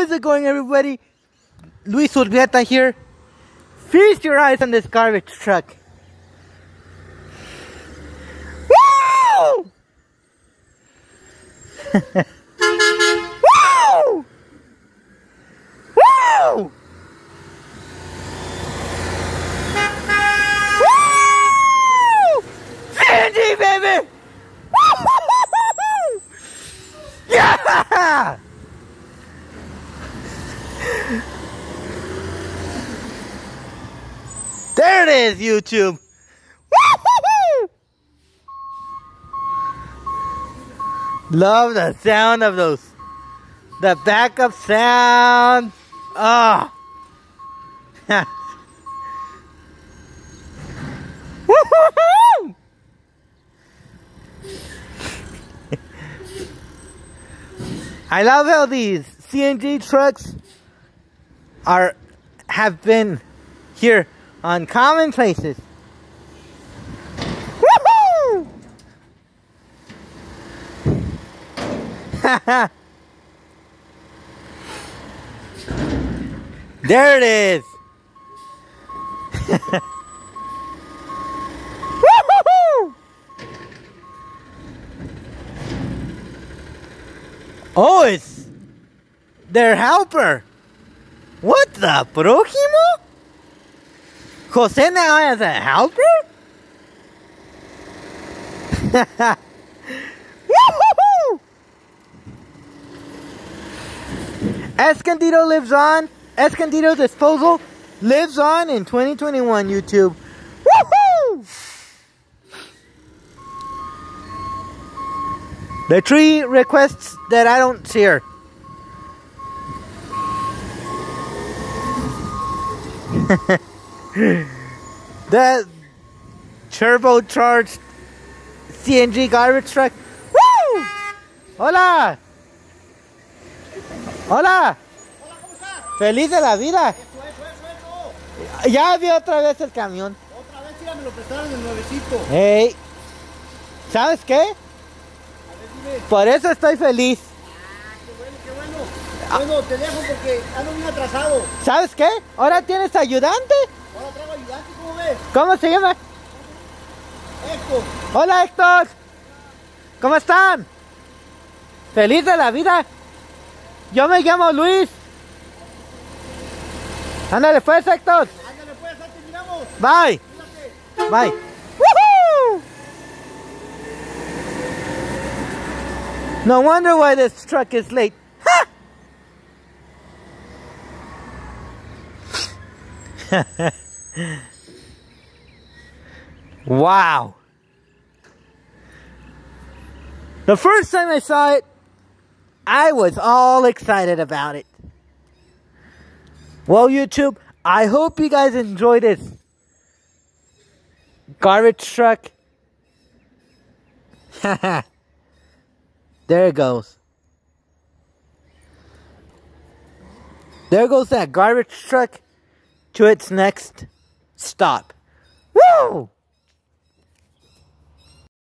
Is it going, everybody? Luis Urbieta here. Feast your eyes on this garbage truck. Woo! Woo! Woo! Woo! Sandy, baby! Yeah! There it is, YouTube. Love the sound of those. The backup sound. Ah. Oh. I love how these CNG trucks are have been here on common places. Woohoo! there it is. Woohoo! Oh, it's their helper. What the próximo? Jose now has a helper? Escondido lives on. Escondido Disposal lives on in 2021 YouTube. Woohoo! The three requests that I don't share. the turbocharged CNG garbage truck. Woo! Hola. Hola. Feliz de la vida. Ya vi otra vez el camión. Otra vez ya me lo prestaron el nuevecito. Hey. ¿Sabes qué? A ver, dime. Por eso estoy feliz. Ah, qué bueno, qué bueno. Bueno, te dejo porque ando bien atrasado. ¿Sabes qué? Ahora tienes ayudante. ¿Cómo se llama? Esto. Hola Héctor. ¿Cómo están? Feliz de la vida. Yo me llamo Luis. Ándale pues Héctor. Ándale pues, ahí terminamos. Bye. Cuídate. Bye. No wonder why this truck is late. Ha! wow. The first time I saw it, I was all excited about it. Well, YouTube, I hope you guys enjoyed this garbage truck. there it goes. There goes that garbage truck to its next stop. Woo!